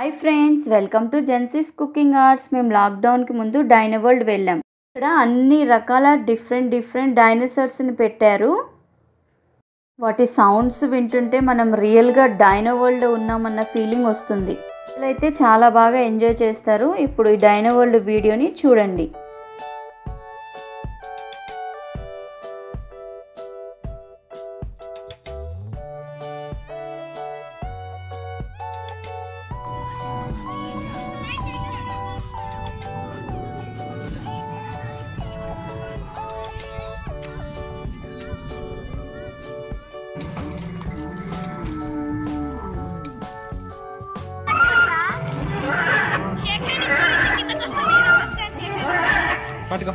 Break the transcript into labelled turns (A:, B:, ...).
A: Hi friends welcome to Jensis cooking arts మేము లాక్డౌన్కి ముందు డైనవరల్డ్ వెళ్ళాం. ఇక్కడ అన్ని రకాల డిఫరెంట్ డిఫరెంట్ డైనోసార్స్ని పెట్టారు. వాటి సౌండ్స్ వింటుంటే మనం రియల్గా డైనోవరల్డ్ ఉన్నామన్న ఫీలింగ్ వస్తుంది. అయితే చాలా బాగా ఎంజాయ్ చేస్తారు. ఇప్పుడు ఈ డైనోవరల్డ్ వీడియోని చూడండి.
B: பாத்துக்கோ.